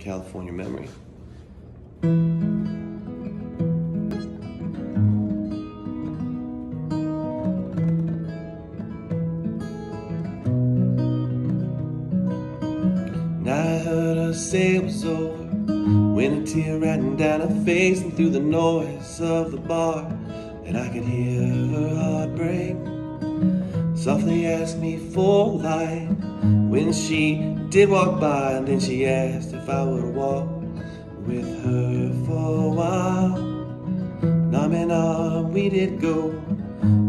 California Memory. And I heard her say it was over when a tear ran down her face and through the noise of the bar, and I could hear her heart break. Softly asked me for light when she did walk by, and then she asked if I would walk with her for a while. Arm in arm, we did go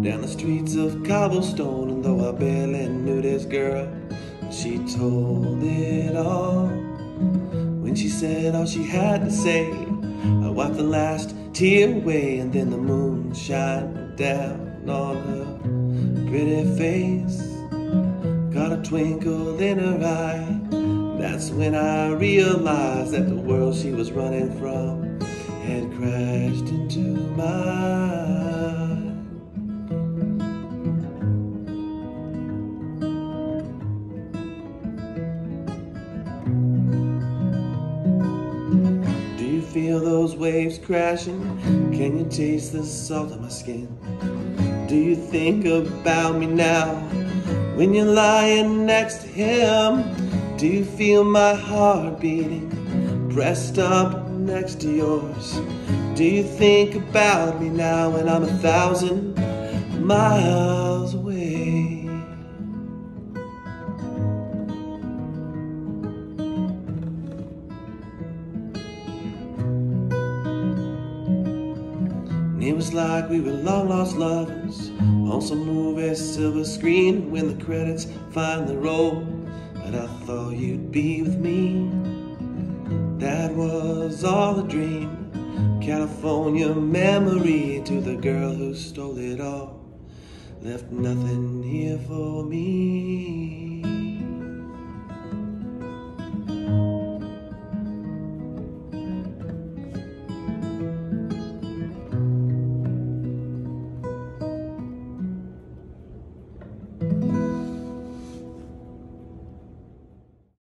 down the streets of cobblestone, and though I barely knew this girl, she told it all. When she said all she had to say, I wiped the last tear away, and then the moon shined down on her pretty face. A twinkle in her eye. That's when I realized that the world she was running from had crashed into mine. Do you feel those waves crashing? Can you taste the salt of my skin? Do you think about me now when you're lying next to him? Do you feel my heart beating pressed up next to yours? Do you think about me now when I'm a thousand miles away? It was like we were long lost lovers on some movie silver screen when the credits finally rolled. But I thought you'd be with me. That was all a dream. California memory to the girl who stole it all. Left nothing here for me.